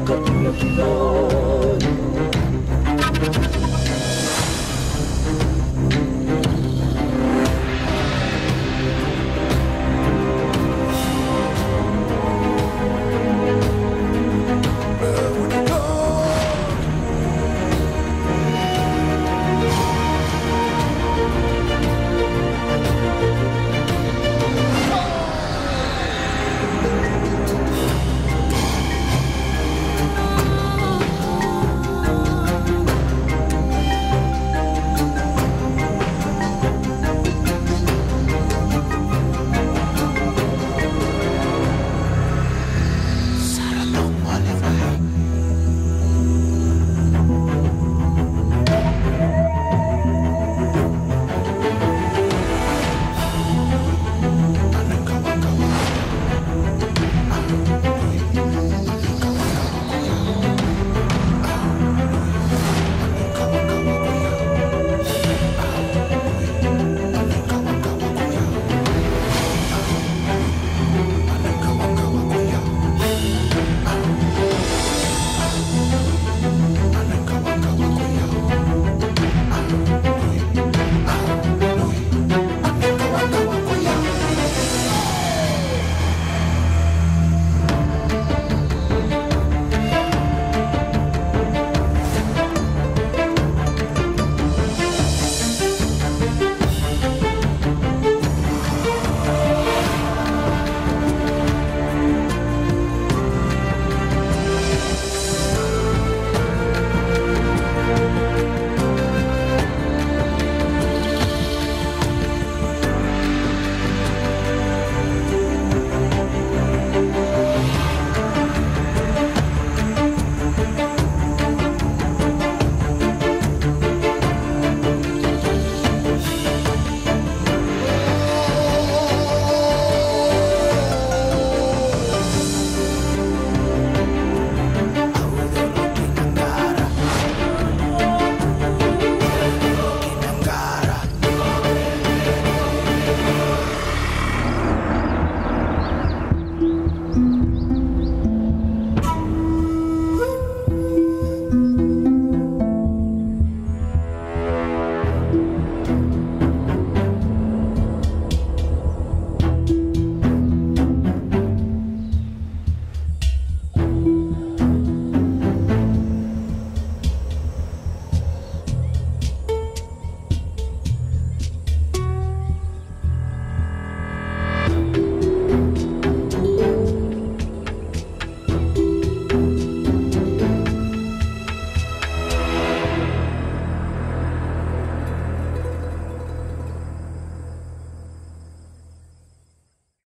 la patrulla ciudad.